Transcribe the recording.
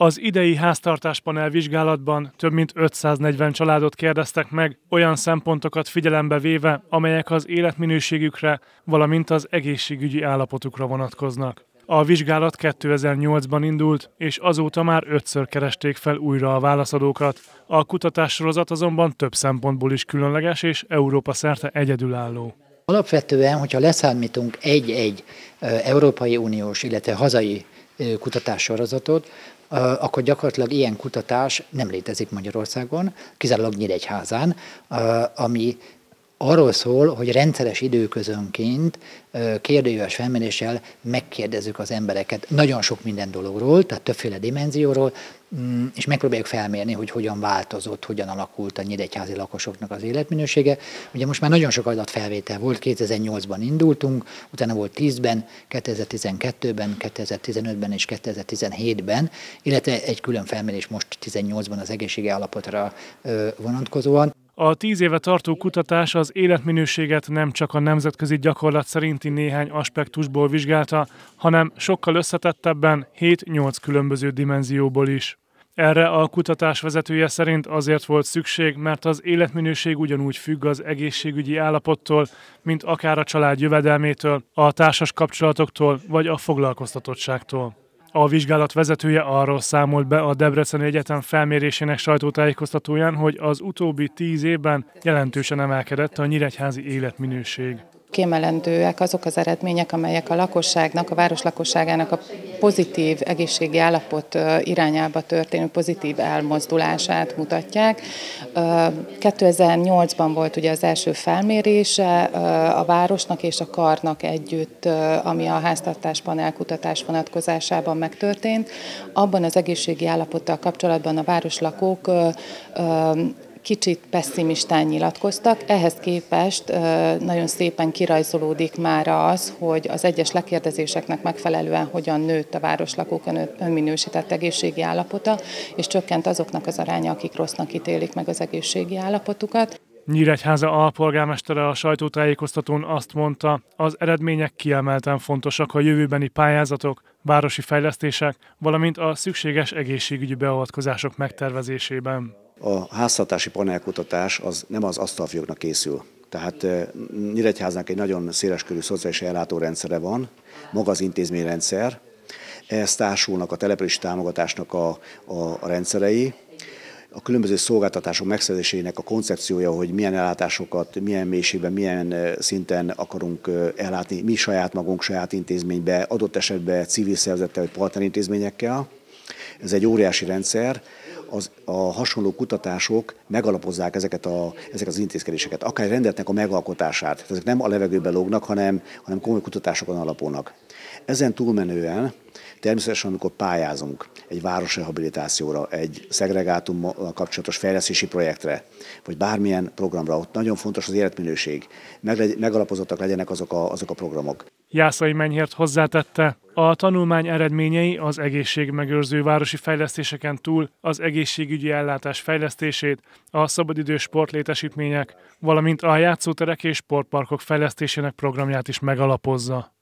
Az idei háztartáspanel vizsgálatban több mint 540 családot kérdeztek meg, olyan szempontokat figyelembe véve, amelyek az életminőségükre, valamint az egészségügyi állapotukra vonatkoznak. A vizsgálat 2008-ban indult, és azóta már ötször keresték fel újra a válaszadókat. A kutatássorozat azonban több szempontból is különleges és Európa szerte egyedülálló. Alapvetően, hogyha leszámítunk egy-egy Európai Uniós, illetve hazai kutatássorozatot, akkor gyakorlatilag ilyen kutatás nem létezik Magyarországon, kizárólag Nyíregyházán, ami arról szól, hogy rendszeres időközönként kérdőjéves felméréssel megkérdezzük az embereket nagyon sok minden dologról, tehát többféle dimenzióról, mm, és megpróbáljuk felmérni, hogy hogyan változott, hogyan alakult a nyíregyházi lakosoknak az életminősége. Ugye most már nagyon sok adatfelvétel volt, 2008-ban indultunk, utána volt 10-ben, 2012-ben, 2015-ben és 2017-ben, illetve egy külön felmérés most 18-ban az egészségi állapotra vonatkozóan. A tíz éve tartó kutatás az életminőséget nem csak a nemzetközi gyakorlat szerinti néhány aspektusból vizsgálta, hanem sokkal összetettebben 7-8 különböző dimenzióból is. Erre a kutatás vezetője szerint azért volt szükség, mert az életminőség ugyanúgy függ az egészségügyi állapottól, mint akár a család jövedelmétől, a társas kapcsolatoktól vagy a foglalkoztatottságtól. A vizsgálat vezetője arról számolt be a Debreceni Egyetem felmérésének sajtótájékoztatóján, hogy az utóbbi tíz évben jelentősen emelkedett a nyíregyházi életminőség. Kiemelendőek azok az eredmények, amelyek a lakosságnak, a város lakosságának a pozitív egészségi állapot irányába történő pozitív elmozdulását mutatják. 2008-ban volt ugye az első felmérése a városnak és a karnak együtt, ami a háztartásban elkutatás vonatkozásában megtörtént. Abban az egészségi állapottal kapcsolatban a városlakók kicsit pessimistán nyilatkoztak. Ehhez képest nagyon szépen kirajzolódik már az, hogy az egyes lekérdezéseknek megfelelően hogyan nőtt a városlakók önminősített egészségi állapota, és csökkent azoknak az aránya, akik rossznak ítélik meg az egészségi állapotukat. Nyíregyháza alpolgármestere a sajtótájékoztatón azt mondta, az eredmények kiemelten fontosak a jövőbeni pályázatok, városi fejlesztések, valamint a szükséges egészségügyi beavatkozások megtervezésében. A háztartási panelkutatás az nem az asztalfióknak készül. Tehát Nyíregyháznak egy nagyon széleskörű szociális ellátórendszere van, maga az intézményrendszer, ehhez társulnak a települési támogatásnak a, a, a rendszerei, a különböző szolgáltatások megszerzésének a koncepciója, hogy milyen ellátásokat, milyen mélységben, milyen szinten akarunk ellátni mi saját magunk, saját intézménybe, adott esetben civil szervezettel vagy partnerintézményekkel. Ez egy óriási rendszer, az, a hasonló kutatások megalapozzák ezeket, a, ezeket az intézkedéseket, akár rendeletnek a megalkotását. Tehát ezek nem a levegőbe lógnak, hanem, hanem komoly kutatásokon alapulnak. Ezen túlmenően természetesen, amikor pályázunk egy városrehabilitációra, egy szegregátummal kapcsolatos fejlesztési projektre, vagy bármilyen programra, ott nagyon fontos az életminőség. Megalapozottak legyenek azok a, azok a programok. Jászai Menyhért hozzátette, a tanulmány eredményei az egészségmegőrző városi fejlesztéseken túl az egészségügyi ellátás fejlesztését, a szabadidős sportlétesítmények, valamint a játszóterek és sportparkok fejlesztésének programját is megalapozza.